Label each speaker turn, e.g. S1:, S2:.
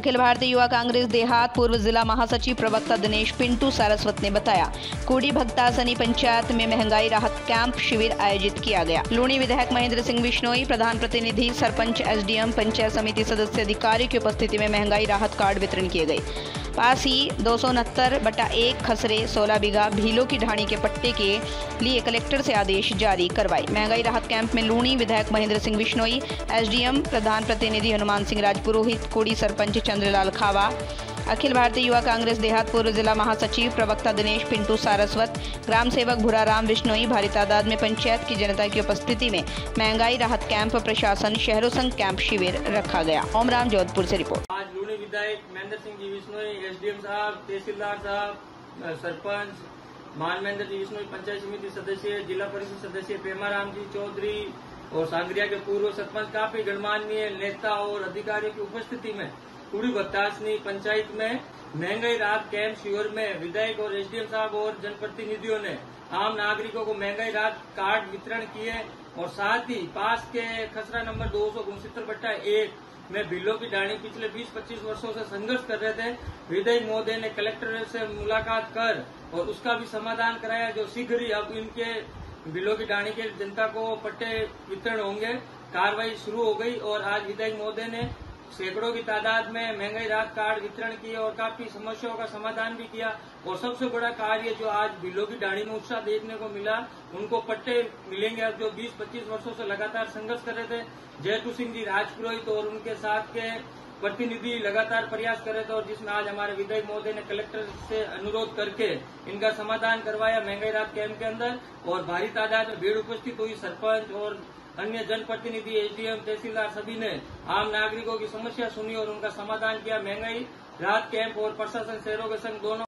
S1: अखिल भारतीय युवा कांग्रेस देहात पूर्व जिला महासचिव प्रवक्ता दिनेश पिंटू सारस्वत ने बताया, कूड़ी भक्तासनी पंचायत में महँगाई राहत कैंप शिविर आयोजित किया गया। लूणी विधायक महेंद्र सिंह बिश्नोई, प्रधान प्रतिनिधि सरपंच एसडीएम, पंचायत समिति सदस्य अधिकारी की उपस्थिति में महँगाई राहत कार्ड वितरण किए गए। पास ही दो सौ उनहत्तर बटा एक खसरे सोलह बीघा भीलों की ढाणी के पट्टे के लिए कलेक्टर से आदेश जारी करवाए महँगाई राहत कैंप में लूणी विधायक महेंद्र सिंह बिश्नोई एसडीएम प्रधान प्रतिनिधि हनुमान सिंह राजपुरोहित, कोड़ी सरपंच चंद्रलाल खावा अखिल भारतीय युवा कांग्रेस देहात पूर्व जिला महासचिव प्रवक्ता दिनेश पिंटू सारस्वत, ग्राम सेवक भूराराम विश्नोई, भारी तादाद में पंचायत की जनता की उपस्थिति में महँगाई राहत कैंप प्रशासन शहरों संघ कैंप शिविर रखा गया। ओम राम, जोधपुर से रिपोर्ट।
S2: विधायक महेंद्र सिंह जी विश्नोई, एसडीएम साहब, तहसीलदार साहब सरपंच मान महेंद्र जी विश्नोई, पंचायत समिति सदस्य, जिला परिषद सदस्य पेमाराम जी चौधरी और सांगरिया के पूर्व सरपंच, काफ़ी गणमान्य नेता और अधिकारियों की उपस्थिति में पूरी बतासनी पंचायत में महँगाई राहत कैंप, शिविर में विधायक और एसडीएम साहब और जनप्रतिनिधियों ने आम नागरिकों को महँगाई राहत कार्ड वितरण किए और साथ ही पास के खसरा नंबर दो सौ उनसत्तर बट्टा एक में बिल्लों की डाणी पिछले 20-25 वर्षों से संघर्ष कर रहे थे। विदय मोदी ने कलेक्टर से मुलाकात कर और उसका भी समाधान कराया, जो शीघ्र ही अब इनके बिल्लों की डाणी के जनता को पट्टे वितरण होंगे। कार्रवाई शुरू हो गई और आज विधायक महोदय ने सैकड़ों की तादाद में महँगाई राहत कार्ड वितरण किए और काफ़ी समस्याओं का समाधान भी किया। और सबसे बड़ा कार्य जो आज बिलों की डाणी में उत्साह देखने को मिला, उनको पट्टे मिलेंगे। जो 20-25 वर्षों से लगातार संघर्ष कर रहे थे, जयतू सिंह जी राजपुरोहित और उनके साथ के प्रतिनिधि लगातार प्रयास कर रहे थे और जिसमें आज हमारे विधायक महोदय ने कलेक्टर से अनुरोध करके इनका समाधान करवाया। महँगाई राहत कैंप के अंदर और भारी तादाद में भीड़ उपस्थित हुई। सरपंच और अन्य जनप्रतिनिधि, एसडीएम, तहसीलदार सभी ने आम नागरिकों की समस्या सुनी और उनका समाधान किया। महँगाई, राहत कैंप और प्रशासन के संग दोनों